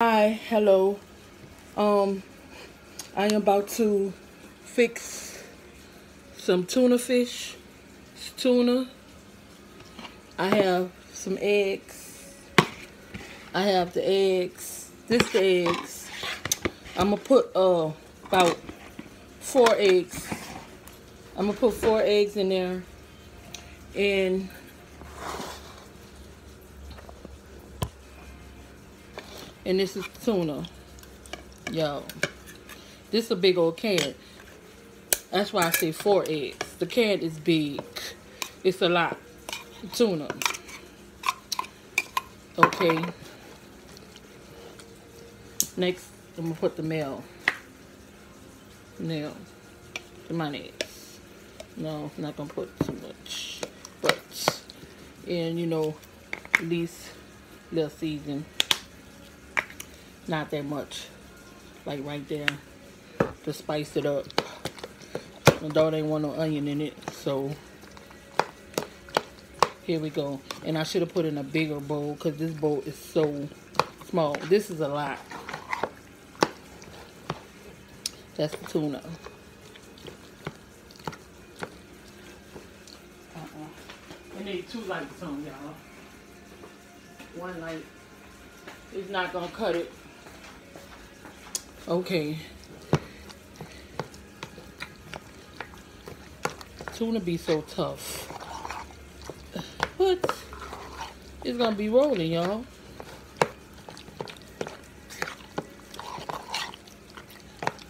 Hi, hello. Um, I am about to fix some tuna fish. It's tuna. I have some eggs. I have the eggs. This the eggs. I'm gonna put uh about four eggs. I'm gonna put four eggs in there, and and this is tuna. Yo, this is a big old can. That's why I say four eggs. The can is big. It's a lot. Tuna. Okay. Next, I'm gonna put the mail. Nail. The mayonnaise. No, I'm not gonna put too much. But, and you know, at least little season. Not that much. Like right there. To spice it up. My daughter ain't want no onion in it. So, here we go. And I should have put in a bigger bowl. Because this bowl is so small. This is a lot. That's the tuna. Uh-uh. I need two lights on, y'all. One light is not going to cut it. Okay. Tuna be so tough. What? It's gonna be rolling, y'all.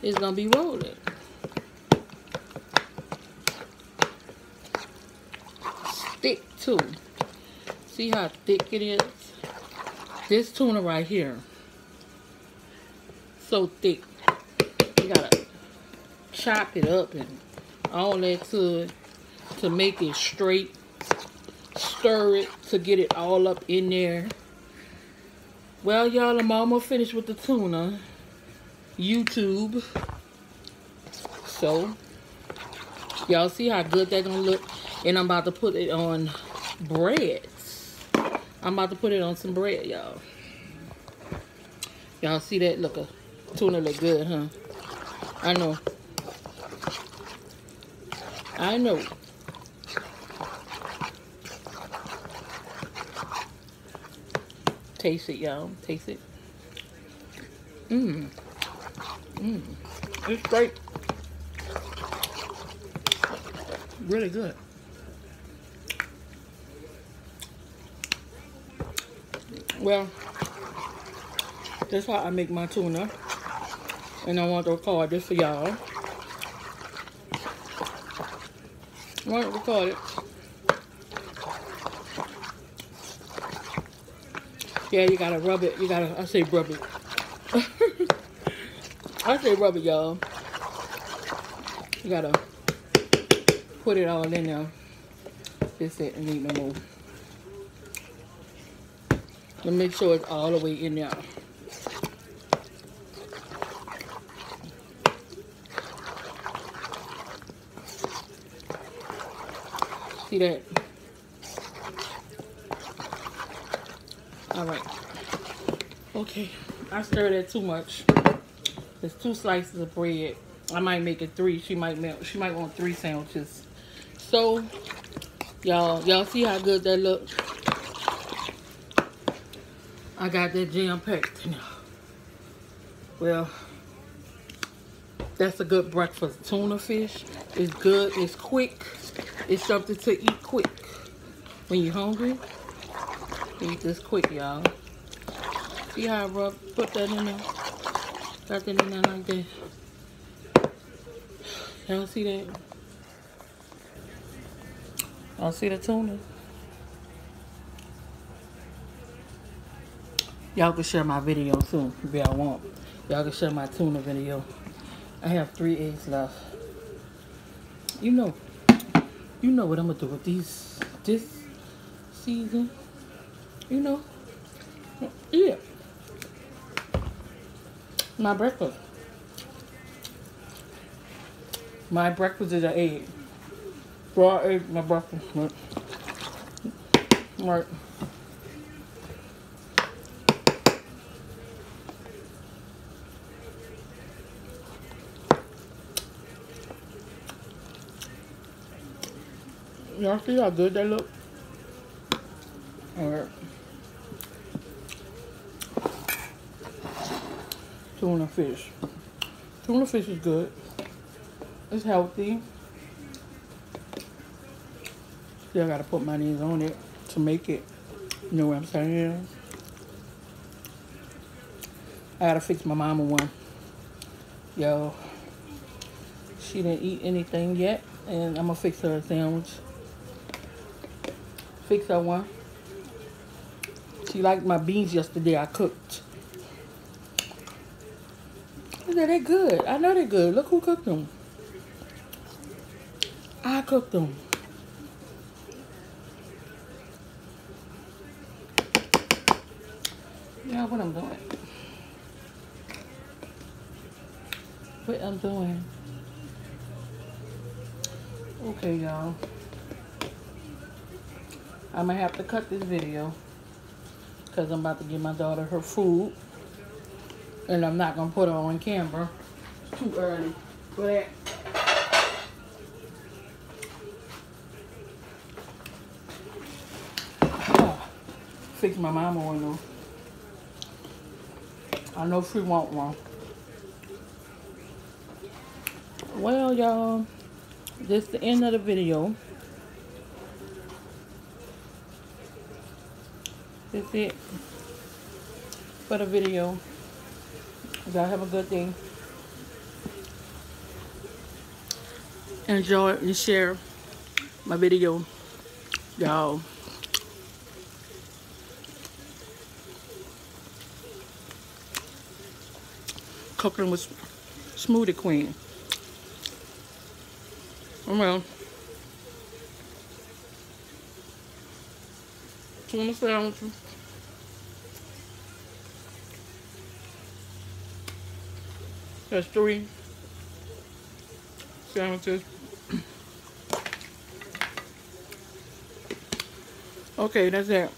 It's gonna be rolling. Thick too. See how thick it is? This tuna right here so thick. You gotta chop it up and all that to to make it straight. Stir it to get it all up in there. Well, y'all, I'm almost finished with the tuna. YouTube. So, y'all see how good that gonna look? And I'm about to put it on bread. I'm about to put it on some bread, y'all. Y'all see that? Look, Tuna look good, huh? I know. I know. Taste it, y'all. Taste it. Mmm. Mmm. It's great. Really good. Well, that's how I make my tuna. And I want to record this for y'all. I want to record it. Yeah, you gotta rub it. You gotta, I say rub it. I say rub it, y'all. You gotta put it all in there. This it and need no more. And make sure it's all the way in there. See that? All right. Okay. I stirred it too much. There's two slices of bread. I might make it three. She might melt. She might want three sandwiches. So, y'all, y'all see how good that looks? I got that jam packed Well, that's a good breakfast. Tuna fish is good. It's quick. It's something to eat quick. When you're hungry, eat this quick, y'all. See how I rub, put that in there? Got that in there like that. Y'all see that? Y'all see the tuna? Y'all can share my video soon if y'all want. Y'all can share my tuna video. I have three eggs left. You know, you know what I'm gonna do with these this season. You know. Yeah. My breakfast. My breakfast is an egg. Raw egg, my breakfast. Right. right. Y'all see how good they look? Alright. Tuna fish. Tuna fish is good. It's healthy. Still gotta put my knees on it to make it. You know what I'm saying? I gotta fix my mama one. Yo, she didn't eat anything yet, and I'm gonna fix her a sandwich. Fix her one. She liked my beans yesterday I cooked. Said, they're good. I know they're good. Look who cooked them. I cooked them. Yeah, what I'm doing. What I'm doing. Okay, y'all. I'm gonna have to cut this video because I'm about to give my daughter her food and I'm not gonna put her on camera too early for that. fix my mama one though. I know she want one. Well, y'all, this is the end of the video. That's it for the video. Y'all have a good day. Enjoy and share my video. Y'all. Cooking with Smoothie Queen. Well, tuna sandwiches. That's three sandwiches. okay, that's it.